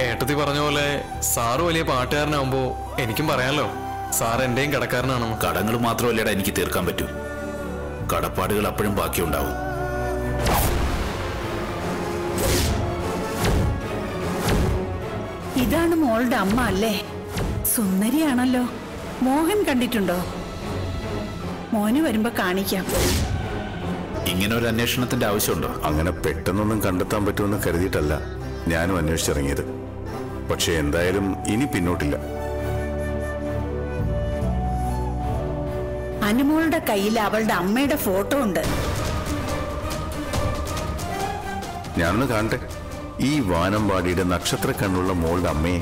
ഏട്ടത്തി പറഞ്ഞ പോലെ സാറ് വലിയ പാട്ടുകാരനാവുമ്പോ എനിക്കും പറയാമല്ലോ സാർ എന്റെയും കടക്കാരനാണ് കടങ്ങൾ മാത്രമല്ല എനിക്ക് തീർക്കാൻ പറ്റൂ. കടപ്പാടുകൾ അപ്പോഴും ബാക്കിയുണ്ടാവും. ഇതാണ് മോളുടെ അമ്മ അല്ലേ? സുന്ദരിയാണല്ലോ. മോഹൻ കണ്ടിട്ടുണ്ടോ? മോന് വരുമ്പോ കാണിക്കാം. ഇങ്ങനെ ഒരു അന്വേഷണത്തിന്റെ ആവശ്യമുണ്ടോ? അങ്ങനെ പെട്ടെന്നൊന്നും കണ്ടെത്താൻ പറ്റുമെന്ന് കരുതിയിട്ടല്ല ഞാനും അന്വേഷിച്ചിറങ്ങിയത്. പക്ഷെ എന്തായാലും ഇനി പിന്നോട്ടില്ല. അനുമോളുടെ കയ്യിൽ അവളുടെ അമ്മയുടെ ഫോട്ടോ ഉണ്ട്. ഞാനൊന്ന് കാണട്ടെ. ഈ വാനമ്പാടിയുടെ നക്ഷത്ര കണ്ണുള്ള മോളുടെ അമ്മയെ.